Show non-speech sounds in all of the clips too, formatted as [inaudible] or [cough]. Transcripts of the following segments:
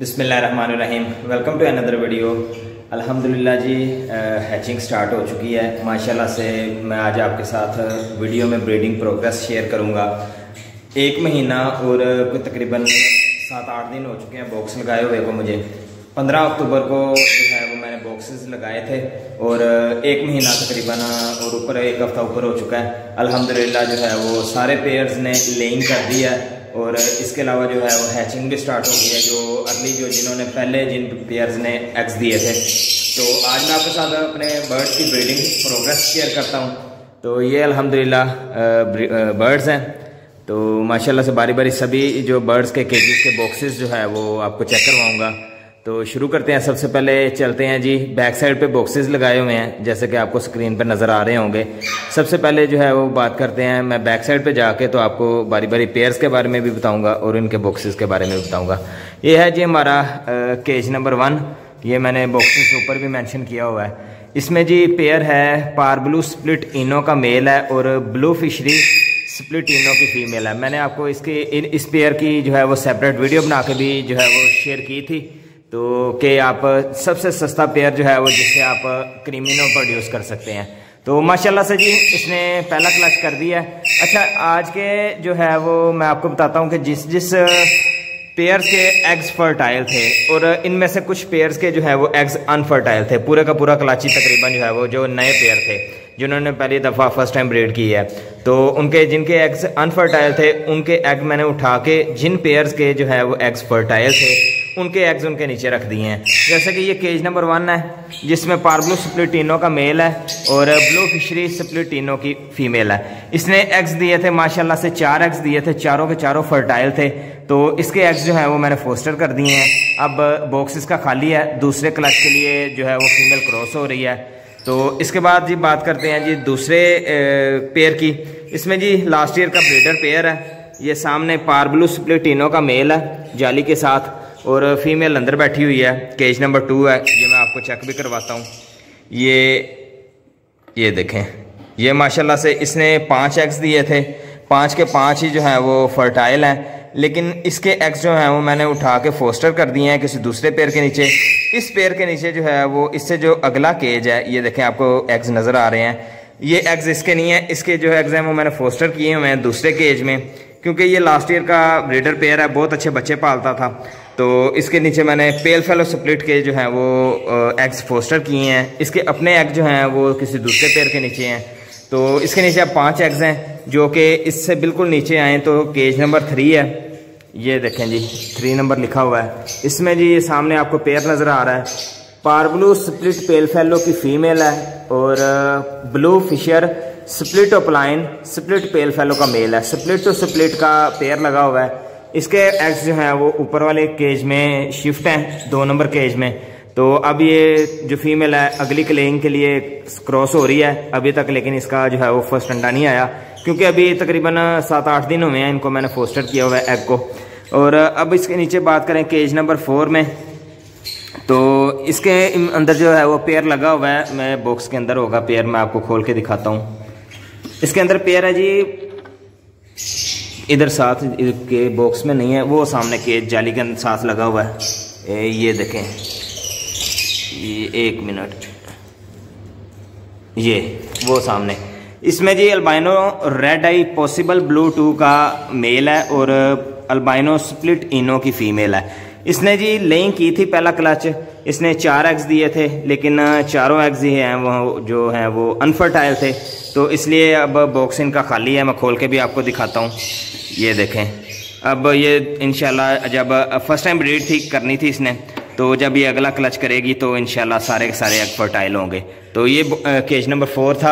बिसमीम welcome to another video अल्हम्दुलिल्लाह जी hatching start हो चुकी है। माशाल्लाह से मैं आज आपके साथ वीडियो में ब्रीडिंग प्रोग्रेस शेयर करूँगा। एक महीना और तकरीबन सात आठ दिन हो चुके हैं बॉक्स लगाए हुए को मुझे। पंद्रह अक्टूबर को जो है वो मैंने बॉक्सेस लगाए थे और एक महीना तकरीबन और ऊपर एक हफ़्ता ऊपर हो चुका है। अल्हम्दुलिल्लाह जो है वो सारे पेयर्स ने लेइंग कर दी है। और इसके अलावा जो है वो हैचिंग भी स्टार्ट हो गई है, जो अर्ली जो जिन्होंने पहले जिन पेयर्स ने एग्स दिए थे। तो आज मैं आपके साथ अपने बर्ड्स की ब्रीडिंग प्रोग्रेस शेयर करता हूँ। तो ये अल्हम्दुलिल्लाह बर्ड्स हैं। तो माशाल्लाह से बारी बारी सभी जो बर्ड्स के केजेस के बॉक्सेस जो है वो आपको चेक करवाऊँगा। तो शुरू करते हैं। सबसे पहले चलते हैं जी। बैक साइड पे बॉक्सेस लगाए हुए हैं, जैसे कि आपको स्क्रीन पर नज़र आ रहे होंगे। सबसे पहले जो है वो बात करते हैं। मैं बैक साइड पे जाके तो आपको बारी बारी पेयर्स के बारे में भी बताऊँगा और इनके बॉक्सेस के बारे में बताऊँगा। ये है जी हमारा केज नंबर वन ये मैंने बॉक्सेस के ऊपर भी मैंशन किया हुआ है। इसमें जी पेयर है पार ब्लू स्प्लिट इनो का मेल है और ब्लू फिशरी स्प्लिटिनो की फीमेल है। मैंने आपको इसकी, इन, इस पेयर की जो है वो सेपरेट वीडियो बना के भी जो है वो शेयर की थी। तो कि आप, सबसे सस्ता पेयर जो है वो जिससे आप क्रीमिनो प्रोड्यूस कर सकते हैं। तो माशाल्लाह से जी, इसने पहला क्लच कर दिया है। अच्छा आज के जो है वो, मैं आपको बताता हूँ कि जिस जिस पेयर्स के एग्स फर्टाइल थे, और इनमें से कुछ पेयर्स के जो है वो एग्स अनफर्टाइल थे, पूरे का पूरा कलाची तकरीबन जो है वो, जो नए पेयर थे। जिन्होंने पहली दफ़ा फ़र्स्ट टाइम ब्रीड की है। तो उनके जिनके एग्स अनफर्टाइल थे, उनके एग मैंने उठा के, जिन पेयर्स के जो है वो एग्स फर्टाइल थे, उनके एग्स उनके नीचे रख दिए हैं। जैसे कि ये केज नंबर वन है, जिसमें पार्बलो स्प्लिटिनो का मेल है और ब्लू फिशरी स्प्लिटिनो की फीमेल है। इसने एग्स दिए थे, माशाल्लाह से चार एग्स दिए थे, चारों के चारों फर्टाइल थे। तो इसके एग्स जो है वो मैंने फोस्टर कर दिए हैं। अब बॉक्स इसका खाली है, दूसरे क्लच के लिए जो है वो फीमेल क्रॉस हो रही है। तो इसके बाद जी बात करते हैं जी दूसरे पेयर की। इसमें जी लास्ट ईयर का ब्रीडर पेयर है। ये सामने पार्बलू स्प्लिटिनो का मेल है, जाली के साथ, और फीमेल अंदर बैठी हुई है। केज नंबर टू है, ये मैं आपको चेक भी करवाता हूँ। ये ये देखें। ये माशाल्लाह से इसने पाँच एग्स दिए थे। पाँच के पाँच ही जो है वो फर्टाइल हैं। लेकिन इसके एग्स जो हैं, वो मैंने उठा के फोस्टर कर दिए हैं किसी दूसरे पेड़ के नीचे। इस पेड़ के नीचे जो है, वो इससे जो अगला केज है, ये देखें, आपको एग्स नज़र आ रहे हैं। ये एग्स इसके नहीं है, इसके जो एग्स हैं, वो मैंने फोस्टर किए हुए हैं दूसरे केज में। क्योंकि ये लास्ट ईयर का ब्रीडर पेयर है, बहुत अच्छे बच्चे पालता था। तो इसके नीचे मैंने पेल फेलो स्प्लिट के जो हैं, वो एग्स फोस्टर किए हैं। इसके अपने एग जो हैं, वो किसी दूसरे पेयर के नीचे हैं। तो इसके नीचे अब पाँच एग्स हैं, जो कि इससे बिल्कुल नीचे आए तो केज नंबर थ्री है। ये देखें जी थ्री नंबर लिखा हुआ है। इसमें जी ये सामने आपको पेयर नज़र आ रहा है। पारब्लू स्प्लिट पेल फेलो की फीमेल है और blue Fischer split opaline split pale fallow का मेल है। स्प्लिट टू स्प्लिट का पेयर लगा हुआ है। इसके एग्स जो हैं वो ऊपर वाले केज में शिफ्ट हैं, दो नंबर केज में। तो अब ये जो फीमेल है, अगली क्लेइंग के लिए क्रॉस हो रही है अभी तक, लेकिन इसका जो है वो फ़र्स्ट अंडा नहीं आया। क्योंकि अभी तकरीबन सात आठ दिन हुए हैं इनको मैंने फोस्टर किया हुआ है एग को। और अब इसके नीचे बात करें केज नंबर फोर में तो इसके अंदर जो है वो पेयर लगा हुआ है। मैं बॉक्स के अंदर होगा पेयर मैं आपको खोल के दिखाता हूँ। इसके अंदर पेयर है जी। इधर साथ के बॉक्स में नहीं है, वो सामने केज जाली के साथ लगा हुआ है। ये देखें। एक मिनट। ये, वो सामने। इसमें जी albino red eye possible blue too का मेल है और अल्बाइनो स्प्लिट इनो की फीमेल है। इसने जी लेइंग की थी पहला क्लच इसने चार एग्स दिए थे, लेकिन चारों एग्स ही हैं, वो, जो हैं, वो अनफर्टाइल थे। तो इसलिए अब बॉक्स इनका खाली है, मैं खोल के भी आपको दिखाता हूँ। ये देखें। अब ये इनशाला जब फ़र्स्ट टाइम ब्रीड थी, करनी थी इसने। तो जब ये अगला क्लच करेगी तो इनशाला सारे के सारे एग फर्टाइल होंगे। तो ये केज नंबर फोर था।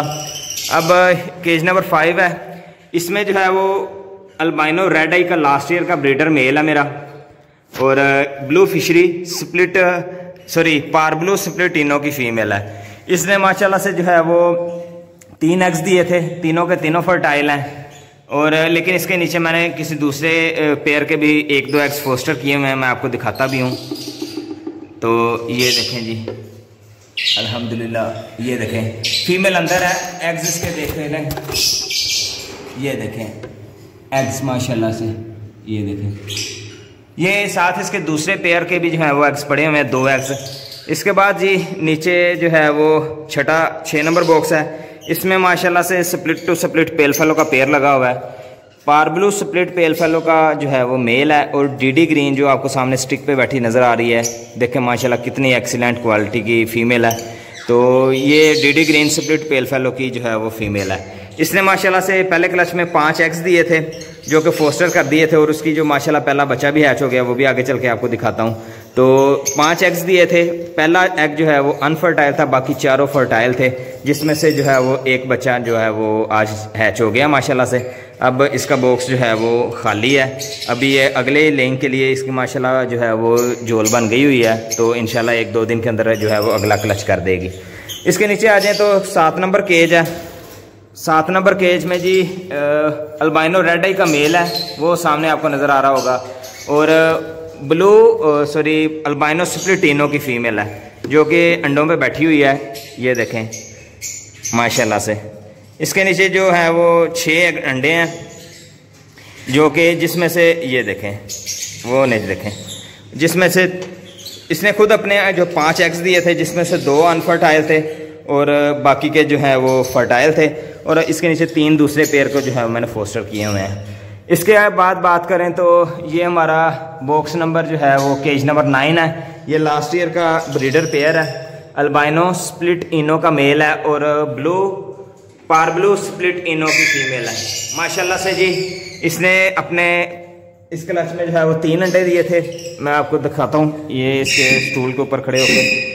अब केज नंबर फाइव है। इसमें जो है वो अल्बाइनो रेड आई का लास्ट ईयर का ब्रीडर मेल है मेरा। और blue Fischeri split sorry parblue split ino की फीमेल है। इसने माशाल्लाह से जो है वो तीन एग्स दिए थे। तीनों के तीनों फर्टाइल हैं। और लेकिन इसके नीचे मैंने किसी दूसरे पेयर के भी एक दो एग्स फोस्टर किए हुए हैं। मैं आपको दिखाता भी हूँ। तो ये देखें जी। अल्हम्दुलिल्लाह, ये देखें। फीमेल अंदर है एग्ज इसके देख रहे हैं। ये देखें। एग्स माशाल्लाह से। ये देखें। ये साथ इसके दूसरे पेयर के भी जो है, वो एग्स पड़े हुए हैं, दो एग्स इसके बाद जी, नीचे जो है, वो छठा छः नंबर बॉक्स है। इसमें माशाल्लाह से split to split pale fallow का पेयर लगा हुआ है। पारब्लू स्प्लिट पेल फेलो का जो है वो मेल है और डीडी ग्रीन जो आपको सामने स्टिक पे बैठी नज़र आ रही है। देखें, माशाल्लाह कितनी एक्सीलेंट क्वालिटी की फ़ीमेल है। तो ये DD green split pale fallow की जो है वो फीमेल है। इसने माशाल्लाह से पहले क्लच में पाँच एक्स दिए थे, जो कि फोस्टर कर दिए थे और उसकी जो माशाला पहला बच्चा भी हैच हो गया, वो भी आगे चल के आपको दिखाता हूँ। तो पाँच एग्स दिए थे। पहला एग जो है वो अनफर्टाइल था, बाकी चारों फर्टाइल थे, जिसमें से जो है वो एक बच्चा जो है वो आज हैच हो गया, माशाल्लाह से। अब इसका बॉक्स जो है वो खाली है। अभी ये अगले लेंग के लिए इसकी माशाल्लाह जो है वो जोल बन गई हुई है तो इन एक दो दिन के अंदर जो है वो अगला क्लच कर देगी। इसके नीचे आ जाए तो सात नंबर केज है। सात नंबर केज में जी अल्बाइनो रेड का मेल है, वो सामने आपको नज़र आ रहा होगा। और ब्लू सॉरी अल्बाइनो स्प्लिटिनो की फ़ीमेल है, जो कि अंडों पे बैठी हुई है, ये देखें, माशाल्लाह से। इसके नीचे जो है वो छः अंडे हैं, जो कि जिसमें से ये देखें, वो नहीं देखें। जिसमें से, इसने खुद अपने, जो पाँच एग्स दिए थे, जिसमें से दो अनफर्टाइल थे, और बाकी के जो है वो फर्टाइल थे, और इसके नीचे तीन दूसरे पेयर को जो है मैंने फोस्टर किए हुए हैं। इसके बाद बात करें तो ये हमारा बॉक्स नंबर जो है वो केज नंबर नाइन है। ये लास्ट ईयर का ब्रीडर पेयर है। अल्बाइनो स्प्लिट इनो का मेल है और blue parblue split ino की फीमेल है। माशाल्लाह से जी, इसने अपने, इस क्लच में जो है वो तीन अंडे दिए थे। मैं आपको दिखाता हूँ, ये इसके स्टूल के ऊपर खड़े होकर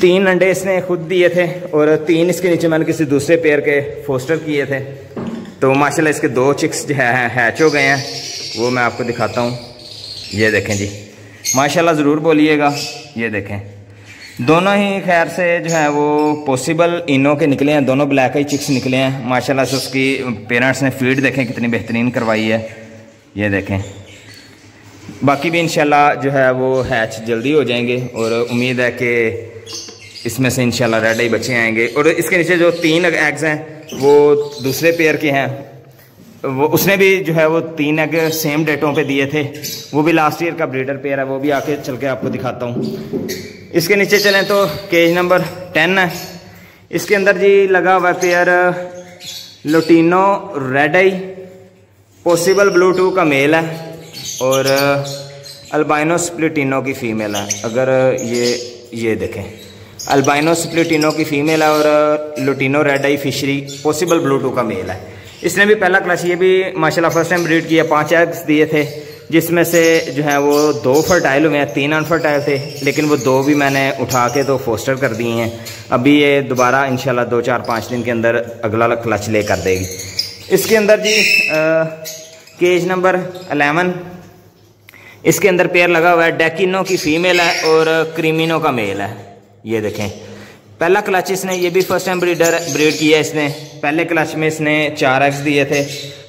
तीन अंडे इसने खुद दिए थे और तीन इसके नीचे मैंने किसी दूसरे पेयर के फोस्टर किए थे। तो माशाल्लाह इसके दो चिक्स जो है हैच हो गए हैं। वो मैं आपको दिखाता हूँ। ये देखें जी। माशाल्लाह ज़रूर बोलिएगा। ये देखें। दोनों ही खैर से जो है, वो पॉसिबल इनो के निकले हैं। दोनों ब्लैक आई चिक्स निकले हैं। माशाल्लाह से उसकी पेरेंट्स ने फ़ीड देखें कितनी बेहतरीन करवाई है। ये देखें। बाकी भी इंशाल्लाह जो है, वो हैच जल्दी हो जाएँगे। और उम्मीद है कि इसमें से इंशाल्लाह रेड ही बच्चे आएँगे। और इसके नीचे जो तीन एग्स हैं, वो दूसरे पेयर के हैं। वो, उसने भी जो है वो तीन एग सेम डेटों पे दिए थे। वो भी लास्ट ईयर का ब्रीडर पेयर है, वो भी आके चल के आपको दिखाता हूँ। इसके नीचे चलें तो केज नंबर टेन है। इसके अंदर जी लगा हुआ pair lutino red eye possible blue too का मेल है और अल्बाइनो स्प्लिटिनो की फ़ीमेल है। अगर ये ये देखें। अल्बाइनो स्प्लिटिनो की फ़ीमेल है और lutino red eye Fischeri possible blue का मेल है। इसने भी पहला क्लास ये भी माशाल्लाह फ़र्स्ट टाइम ब्रीड किया पाँच एग्स दिए थे जिसमें से जो है वो दो फर्टाइल हुए हैं तीन अनफर्टाइल थे लेकिन वो दो भी मैंने उठा के तो फोस्टर कर दिए हैं। अभी ये दोबारा इंशाल्लाह दो चार पाँच दिन के अंदर अगला क्लच ले कर देगी। इसके अंदर जी आ, केज नंबर अलेवन इसके अंदर पेयर लगा हुआ है डेकिनो की फ़ीमेल है और क्रीमिनो का मेल है। ये देखें। पहला क्लच इसने, ये भी फ़र्स्ट टाइम ब्रीडर ब्रीड किया इसने। पहले क्लच में इसने चार एक्स दिए थे,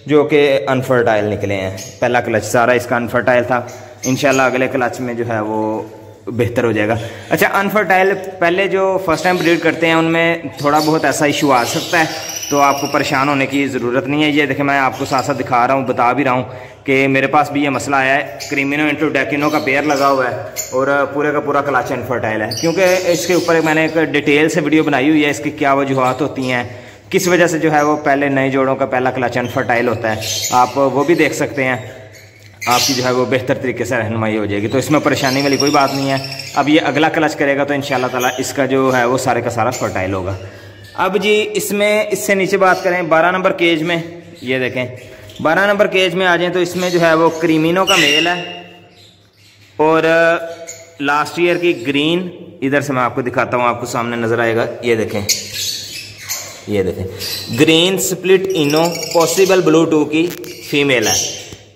जो कि अनफर्टाइल निकले हैं। पहला क्लच सारा इसका अनफर्टाइल था। इनशाला अगले क्लच में जो है वो बेहतर हो जाएगा। अच्छा अनफर्टाइल पहले जो फ़र्स्ट टाइम ब्रीड करते हैं, उनमें थोड़ा बहुत ऐसा इशू आ सकता है तो आपको परेशान होने की ज़रूरत नहीं है। ये देखें, मैं आपको साथ साथ दिखा रहा हूँ, बता भी रहा हूँ। कि मेरे पास भी ये मसला आया है क्रीमिनो इंटू डेकिनो का पेयर लगा हुआ है और पूरे का पूरा क्लाच अनफर्टाइल है। क्योंकि इसके ऊपर मैंने एक डिटेल से वीडियो बनाई हुई है, इसकी क्या वजूहत होती हैं, किस वजह से जो है वो पहले नए जोड़ों का पहला क्लच अनफर्टाइल होता है, आप वो भी देख सकते हैं। आपकी जो है वो बेहतर तरीके से रहनमाई हो जाएगी। तो इसमें परेशानी वाली कोई बात नहीं है। अब ये अगला क्लच करेगा तो इन ताला इसका जो है वो सारे का सारा फर्टाइल होगा। अब जी, इसमें, इससे नीचे बात करें, बारह नंबर केज में, ये देखें। बारह नंबर केज में आ जाएँ तो इसमें जो है वो क्रीमिनो का मेल है। और लास्ट ईयर की ग्रीन इधर से मैं आपको दिखाता हूँ, आपको सामने नज़र आएगा, ये देखें। ये देखें। Green split ino possible blue too की फीमेल है।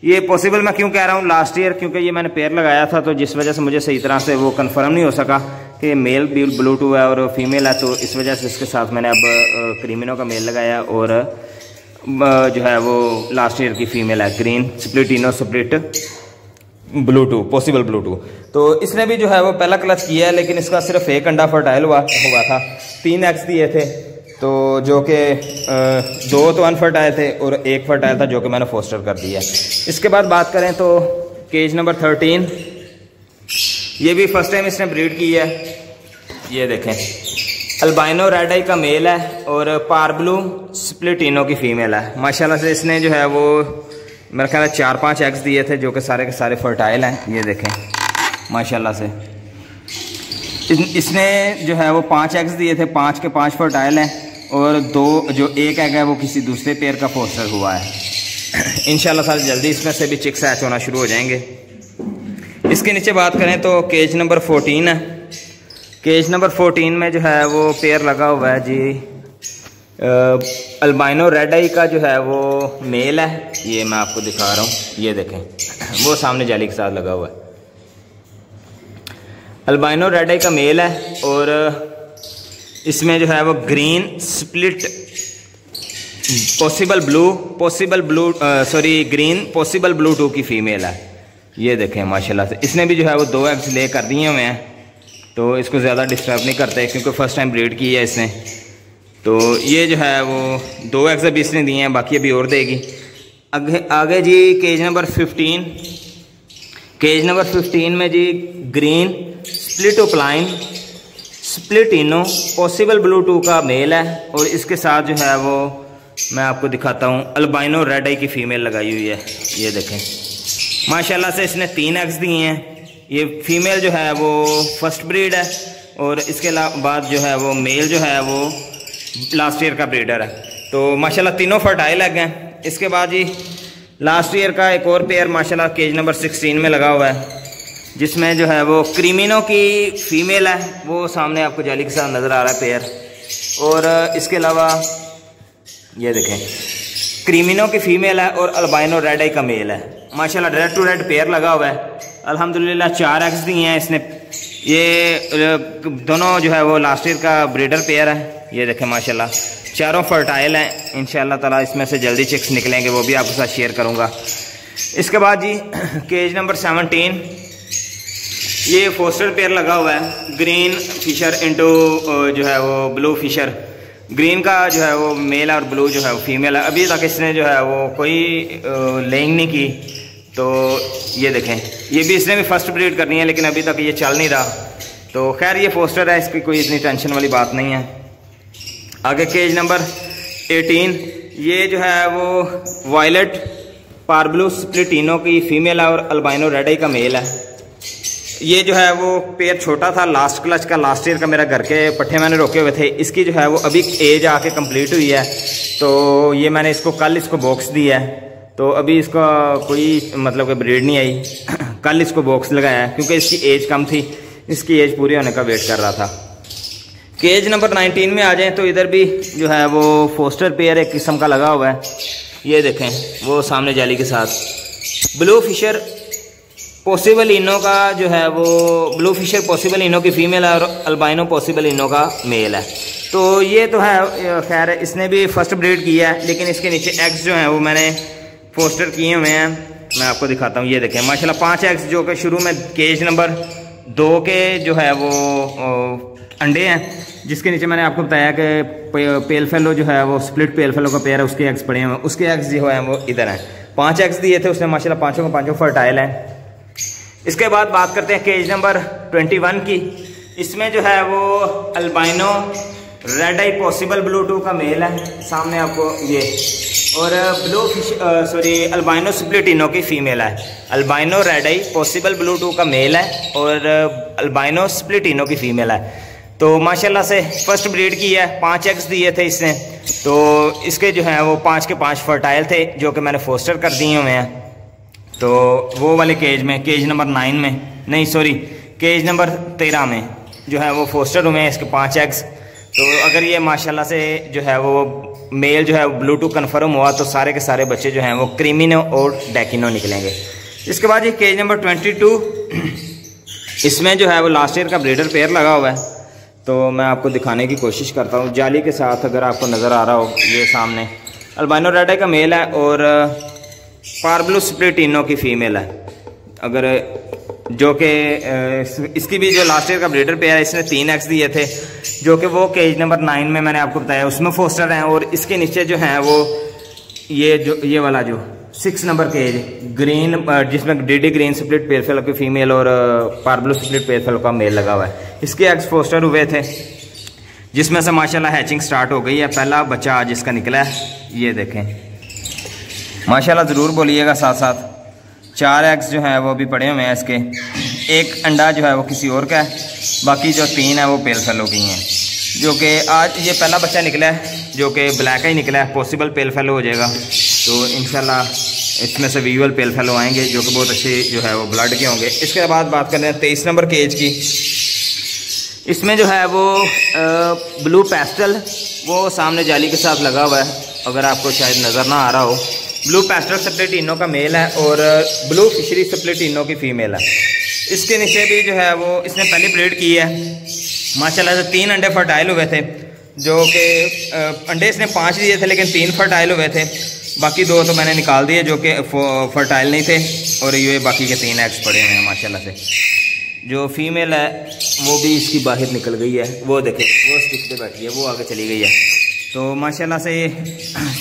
ये पॉसिबल मैं क्यों कह रहा हूँ? लास्ट ईयर क्योंकि ये मैंने पेयर लगाया था तो जिस वजह से मुझे सही तरह से वो कंफर्म नहीं हो सका कि मेल ब्लू टू है और फीमेल है तो इस वजह से इसके साथ मैंने अब क्रीमिनो का मेल लगाया और जो है वो लास्ट ईयर की फीमेल है green splitino split blue too possible blue too तो इसने भी जो है वो पहला क्लच किया है, लेकिन इसका सिर्फ़ एक अंडा फर्टाइल हुआ हुआ था। तीन एक्स दिए थे तो जो कि दो तो अनफर्टाइल थे और एक फर्टाइल था जो कि मैंने फोस्टर कर दिया इसके बाद बात करें तो केज नंबर थर्टीन ये भी फ़र्स्ट टाइम इसने ब्रीड की है। ये देखें। अल्बाइनो रेड आई का मेल है और पारब्लू स्प्लिटिनो की फीमेल है। माशाल्लाह से इसने जो है वो मेरा ख्याल है चार पाँच एग्स दिए थे जो कि सारे के सारे फर्टाइल हैं। ये देखें। माशाल्लाह से। इसने जो है वो पाँच एग्स दिए थे, पाँच के पाँच फर्टाइल हैं और दो, जो एक एग है वो किसी दूसरे पेयर का फोस्टर हुआ है। इनशाला साल जल्दी इसमें से भी चिक्स ऐच होना शुरू हो जाएँगे। इसके नीचे बात करें तो केज नंबर फोर्टीन है। केज नंबर फोर्टीन में जो है वो पेयर लगा हुआ है जी। अल्बाइनो रेड आई का जो है वो मेल है। ये मैं आपको दिखा रहा हूँ। ये देखें। वो सामने जाली के साथ लगा हुआ है। अल्बाइनो रेड आई का मेल है और इसमें जो है वो green split possible blue possible blue sorry green possible blue too की फीमेल है। ये देखें, माशाल्लाह से। इसने भी जो है वो दो एग्स ले कर दिए हुए हैं। तो इसको ज़्यादा डिस्टर्ब नहीं करते, क्योंकि फ़र्स्ट टाइम ब्रीड की है इसने। तो ये जो है वो दो अभी इसने दिए हैं, बाकी अभी और देगी। आगे आगे जी cage number fifteen cage number fifteen में जी green split opaline split ino possible blue too का मेल है। और इसके साथ जो है वो, मैं आपको दिखाता हूँ अल्बाइनो रेड आई की फ़ीमेल लगाई हुई है। ये देखें। माशाल्लाह से इसने तीन एग्स दिए हैं। ये फीमेल जो है वो फ़र्स्ट ब्रीड है और इसके बाद जो है वो मेल जो है वो लास्ट ईयर का ब्रीडर है। तो माशाल्लाह तीनों फर्टाइल लग गए। इसके बाद जी लास्ट ईयर का एक और पेयर माशाल्लाह केज नंबर सिक्सटीन में लगा हुआ है, जिसमें जो है वो क्रीमिनो की फ़ीमेल है, वो सामने आपको जाली के साथ नज़र आ रहा है पेयर और इसके अलावा ये देखें क्रीमिनो की फ़ीमेल है और अल्बाइनो रेड का मेल है। माशाल्लाह रेड टू रेड पेयर लगा हुआ है। अल्हम्दुलिल्लाह, चार एक्स दिए हैं इसने। ये दोनों जो है वो लास्ट ईयर का ब्रीडर पेयर है। ये देखें, माशाल्लाह। चारों फर्टाइल हैं। इन ताला इसमें से जल्दी चिक्स निकलेंगे, वो भी आपके साथ शेयर करूँगा। इसके बाद जी केज नंबर सेवनटीन ये फोस्टर पेयर लगा हुआ है। ग्रीन फिशर इंटू जो है वो ब्लू फिशर ग्रीन का जो है वो मेल और ब्लू जो है वो फीमेल है। अभी तक इसने जो है वो कोई लेंग नहीं की। तो ये देखें। ये भी इसने भी फ़र्स्ट ब्रीड करनी है, लेकिन अभी तक ये चल नहीं रहा। तो खैर, ये फोस्टर है, इसकी कोई इतनी टेंशन वाली बात नहीं है। आगे केज नंबर 18 ये जो है वो वायलट पार्बलू स्प्लिटिनो की फीमेल और अल्बाइनो रेड का मेल है। ये जो है वो पेयर छोटा था लास्ट क्लच का लास्ट ईयर का मेरा घर के पट्टे मैंने रोके हुए थे। इसकी जो है वो अभी एज आके कंप्लीट हुई है। तो ये मैंने इसको, कल इसको बॉक्स दिया है। तो अभी इसका कोई मतलब कि ब्रीड नहीं आई। कल इसको बॉक्स लगाया है, क्योंकि इसकी एज कम थी। इसकी एज पूरी होने का वेट कर रहा था। केज नंबर 19 में आ जाएँ तो इधर भी जो है वो फोस्टर पेयर एक किस्म का लगा हुआ है। ये देखें, वो सामने जाली के साथ। ब्लू फिशर पॉसिबल इनो का जो है वो ब्लू फिशर पॉसिबल इनो की फीमेल है और अल्बाइनो पॉसिबल इनो का मेल है। तो ये तो है, खैर, इसने भी फ़र्स्ट ब्रीड किया है, लेकिन इसके नीचे एग्स जो हैं वो मैंने पोस्टर किए हुए हैं। मैं आपको दिखाता हूँ, ये देखें। माशाल्लाह, पाँच एग्स जो कि शुरू में केज नंबर दो के जो है वो अंडे हैं, जिसके नीचे मैंने आपको बताया कि पेल फेलो जो है वो स्प्लिट पेल फेलो का पेयर है, उसके एग्स पड़े हैं, उसके एग्स जो है वो इधर हैं। पाँच एग्स दिए थे उसने, माशाल्लाह, पाँचों को पाँचों फर्टाइल हैं। इसके बाद बात करते हैं केज नंबर 21 की। इसमें जो है वो albino red eye possible blue too का मेल है। सामने आपको ये। और blue fish sorry albino splitino की फीमेल है। Albino red eye possible blue too का मेल है और अल्बाइनो स्प्लिटिनो की फीमेल है। तो माशाल्लाह से फ़र्स्ट ब्रीड की है। पाँच एग्स दिए थे इसने। तो इसके जो हैं वो पाँच के पाँच फर्टाइल थे, जो कि मैंने फोस्टर कर दिए हुए हैं। तो वो वाले केज में केज नंबर नाइन में। नहीं सॉरी केज नंबर तेरह में जो है वो फोस्टर हुए हैं इसके पाँच एग्स तो अगर ये माशाल्लाह से जो है वो मेल जो है ब्लूटूथ कन्फर्म हुआ तो सारे के सारे बच्चे जो हैं वो क्रीमिनो और डेकिनो निकलेंगे। इसके बाद ये केज नंबर ट्वेंटी टू इसमें जो है वो लास्ट ईयर का ब्रीडर पेयर लगा हुआ है। तो मैं आपको दिखाने की कोशिश करता हूँ। जाली के साथ अगर आपको नज़र आ रहा हो, ये सामने। अल्बाइनो रेडा का मेल है और पार्बलू स्प्लिटिनो की फीमेल है। अगर, जो कि इसकी भी जो लास्ट ईयर का ब्रीडर पेयर है, इसने तीन एक्स दिए थे, जो कि वो केज नंबर नाइन में मैंने आपको बताया, उसमें फोस्टर हैं और इसके नीचे जो हैं वो, ये जो, ये वाला जो सिक्स नंबर केज ग्रीन जिसमें D green split pair fallow की फीमेल और पार्बलो स्प्लिट पेयर फेलो का मेल लगा हुआ है। इसके एक्स पोस्टर हुए थे, जिसमें से माशाल्लाह हैचिंग स्टार्ट हो गई है, पहला बच्चा आज इसका निकला है, ये देखें। माशाल्लाह ज़रूर बोलिएगा साथ साथ चार एग्स जो है वो भी पड़े हुए हैं इसके। एक अंडा जो है वो किसी और का है। बाकी जो तीन है वो पेल फेलो की हैं। जो कि आज ये पहला बच्चा निकला है, जो कि ब्लैक ही निकला है। पॉसिबल पेल फेलो हो जाएगा। तो इन इसमें से विजुअल पेल फेलो आएँगे, जो कि बहुत अच्छे जो है वो ब्लड के होंगे। इसके बाद बात कर रहे हैं तेईस नंबर केज की। इसमें जो है वो ब्लू पेस्टल वो सामने जाली के साथ लगा हुआ है। अगर आपको शायद नज़र ना आ रहा हो ब्लू पेस्टल सप्लेटिनो का मेल है और ब्लू फिशरी सप्लेटिनो की फीमेल है। इसके नीचे भी जो है वो, इसने पहले ब्रीड की है। माशाल्लाह से तीन अंडे फर्टाइल हुए थे, जो कि अंडे इसने पाँच दिए थे, लेकिन तीन फर्टाइल हुए थे। बाकी दो तो मैंने निकाल दिए, जो कि फर्टाइल नहीं थे, और ये बाकी के तीन एग्स पड़े हुए हैं, माशाल्लाह से। जो फीमेल है, वो भी इसकी बाहर निकल गई है। वो देखे, वो स्टिक पे बैठी है, वो आगे चली गई है। तो माशाल्लाह से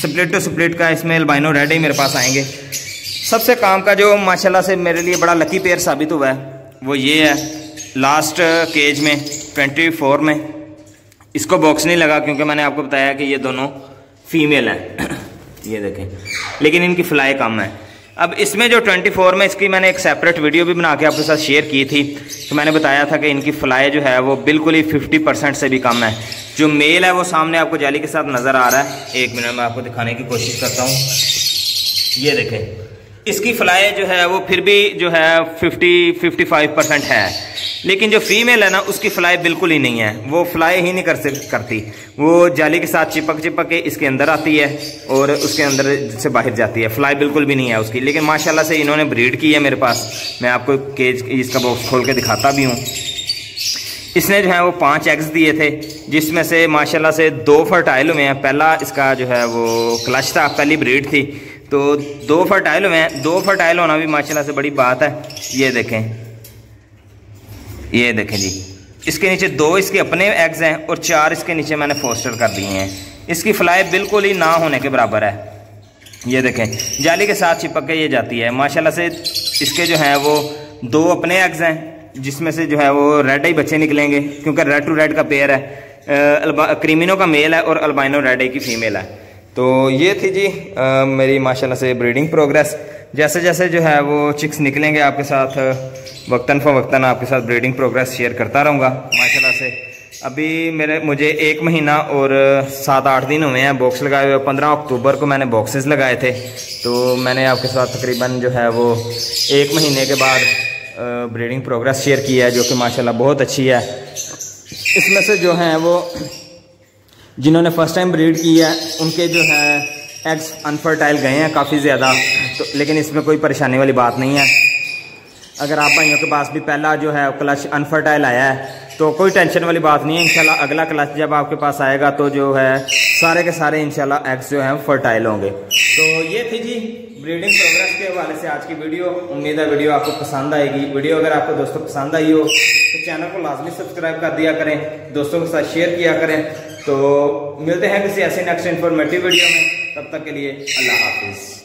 स्प्लिट टू स्प्लिट का इसमें अल्बाइनो रेड ही मेरे पास आएँगे। सबसे काम का जो माशाल्लाह से मेरे लिए बड़ा लकी पेयर साबित हुआ है, वो ये है लास्ट केज में ट्वेंटी फोर में। इसको बॉक्स नहीं लगा क्योंकि मैंने आपको बताया कि ये दोनों फीमेल हैं। [clears throat] ये देखें, लेकिन इनकी फ्लाई कम है। अब इसमें जो 24 में इसकी मैंने एक सेपरेट वीडियो भी बना के आपके साथ शेयर की थी तो मैंने बताया था कि इनकी फ्लाई जो है, वो बिल्कुल ही 50 परसेंट से भी कम है। जो मेल है वो सामने आपको जाली के साथ नज़र आ रहा है। एक मिनट, में आपको दिखाने की कोशिश करता हूँ। ये देखें, इसकी फ्लाई जो है वो फिर भी जो है 50 55 परसेंट है। लेकिन जो फीमेल है ना, उसकी फ्लाई बिल्कुल ही नहीं है। वो फ्लाई ही नहीं कर करती। वो जाली के साथ चिपक चिपक के इसके अंदर आती है और उसके अंदर से बाहर जाती है। फ्लाई बिल्कुल भी नहीं है उसकी। लेकिन माशाल्लाह से इन्होंने ब्रीड की है मेरे पास। मैं आपको केज इसका बॉक्स खोल के दिखाता भी हूँ। इसने जो है वो पाँच एग्स दिए थे, जिसमें से माशाल्लाह से दो फर्टाइल हुए हैं। पहला इसका जो है वो क्लच था, पहली ब्रीड थी। तो दो फर्टाइल हुए हैं। दो फर्टाइल होना भी माशाल्लाह से बड़ी बात है। ये देखें। ये देखें जी। इसके नीचे दो इसके अपने एग्स हैं और चार इसके नीचे मैंने फोस्टर कर दिए हैं। इसकी फ्लाई बिल्कुल ही ना होने के बराबर है। ये देखें। जाली के साथ चिपक के ये जाती है। माशाल्लाह से इसके जो हैं वो दो अपने एग्स हैं। जिसमें से जो है वो रेड ही बच्चे निकलेंगे क्योंकि रेड टू रेड का पेयर है। क्रीमिनो का मेल है और अल्बाइनो रेड की फीमेल है। तो ये थी जी आ, मेरी माशाल्लाह से ब्रीडिंग प्रोग्रेस जैसे जैसे जो है वो चिक्स निकलेंगे आपके साथ वक्ता फ़वक्ता आपके साथ ब्रीडिंग प्रोग्रेस शेयर करता रहूँगा माशाल्लाह से। अभी मेरे मुझे एक महीना और सात आठ दिन हुए हैं बॉक्स लगाए हुए। पंद्रह अक्टूबर को मैंने बॉक्सेस लगाए थे। तो मैंने आपके साथ तकरीबन जो है वो एक महीने के बाद ब्रीडिंग प्रोग्रेस शेयर की है, जो कि माशाल्लाह बहुत अच्छी है। इसमें से जो हैं वो, जिन्होंने फ़र्स्ट टाइम ब्रीड की है, उनके जो है एग्स अनफर्टाइल गए हैं काफ़ी ज़्यादा तो लेकिन इसमें कोई परेशानी वाली बात नहीं है। अगर आप भाइयों के पास भी पहला जो है क्लच अनफर्टाइल आया है तो कोई टेंशन वाली बात नहीं है, इंशाल्लाह अगला क्लच जब आपके पास आएगा तो जो है सारे के सारे इंशाल्लाह एग्स जो है फर्टाइल होंगे। तो ये थी जी ब्रीडिंग प्रोग्रेस हवाले से आज की वीडियो। उम्मीद है वीडियो आपको पसंद आएगी। वीडियो अगर आपको दोस्तों पसंद आई हो तो चैनल को लाजमी सब्सक्राइब कर दिया करें। दोस्तों के साथ शेयर किया करें। तो मिलते हैं किसी ऐसे नेक्स्ट इन्फॉर्मेटिव वीडियो में। तब तक के लिए अल्लाह हाफिज़।